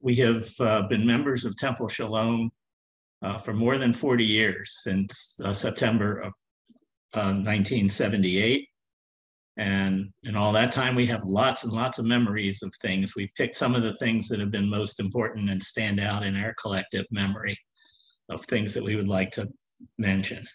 We have uh, been members of Temple Shalom uh, for more than 40 years, since uh, September of 1978. And in all that time, we have lots and lots of memories of things. We've picked some of the things that have been most important and stand out in our collective memory of things that we would like to mention.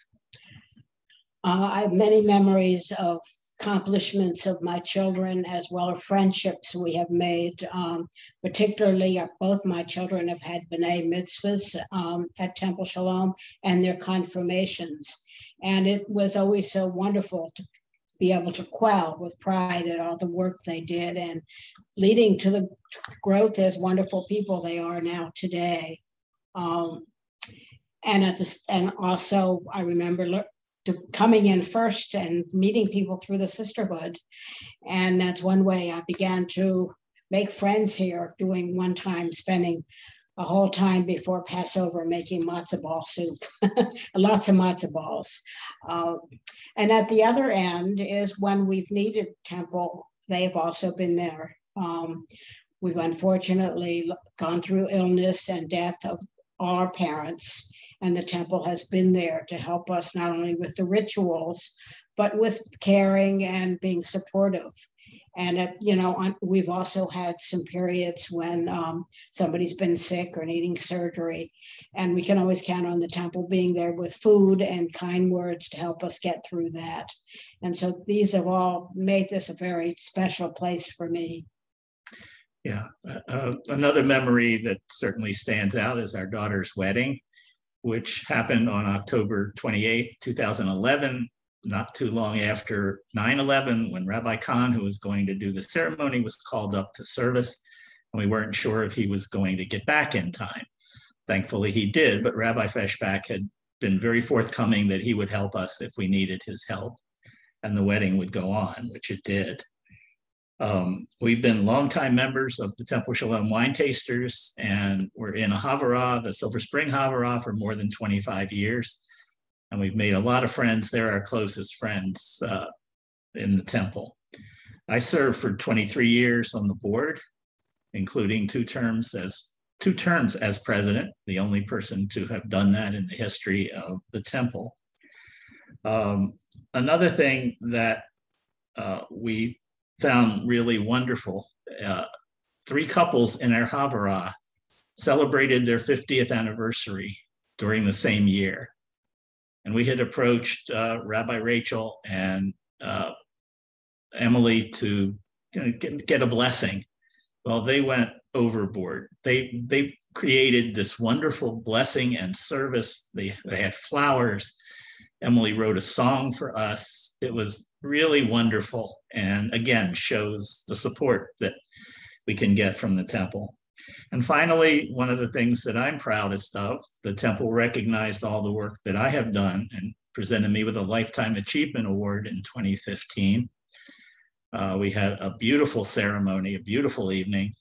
Uh, I have many memories of accomplishments of my children as well as friendships we have made. Um, particularly, uh, both my children have had B'nai mitzvahs um, at Temple Shalom and their confirmations. And it was always so wonderful to be able to kvell with pride at all the work they did and leading to the growth as wonderful people they are now today. Um, and at this, and also I remember coming in first and meeting people through the sisterhood, and that's one way I began to make friends here. Doing one time spending a whole time before Passover making matzah ball soup, lots of matzah balls. Uh, and at the other end is when we've needed temple, they've also been there. Um, we've unfortunately gone through illness and death of our parents, and the temple has been there to help us not only with the rituals, but with caring and being supportive. And, uh, you know, we've also had some periods when um, somebody's been sick or needing surgery. And we can always count on the temple being there with food and kind words to help us get through that. And so these have all made this a very special place for me. Yeah. Uh, uh another memory that certainly stands out is our daughter's wedding, which happened on October 28th, 2011 not too long after 9 11, when Rabbi Kahn, who was going to do the ceremony, was called up to service. And we weren't sure if he was going to get back in time. Thankfully, he did, but Rabbi Feshbach had been very forthcoming that he would help us if we needed his help. And the wedding would go on, which it did. Um, we've been longtime members of the Temple Shalom Wine Tasters, and we're in a Havurah, the Silver Spring Havurah, for more than 25 years and we've made a lot of friends. They're our closest friends uh, in the temple. I served for 23 years on the board, including two terms as two terms as president, the only person to have done that in the history of the temple. Um, another thing that uh, we found really wonderful, uh, three couples in our Havurah celebrated their 50th anniversary during the same year. And we had approached uh, Rabbi Rachel and uh, Emily to get, get a blessing. Well, they went overboard. They they created this wonderful blessing and service. They, they had flowers. Emily wrote a song for us. It was really wonderful. And again, shows the support that we can get from the temple. And finally, one of the things that I'm proudest of, the temple recognized all the work that I have done and presented me with a Lifetime Achievement Award in 2015. Uh, we had a beautiful ceremony, a beautiful evening,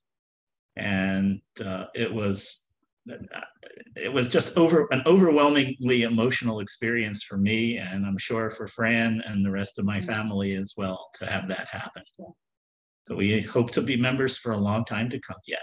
and uh, it was it was just over an overwhelmingly emotional experience for me, and I'm sure for Fran and the rest of my mm-hmm. family as well to have that happen. So we hope to be members for a long time to come yet.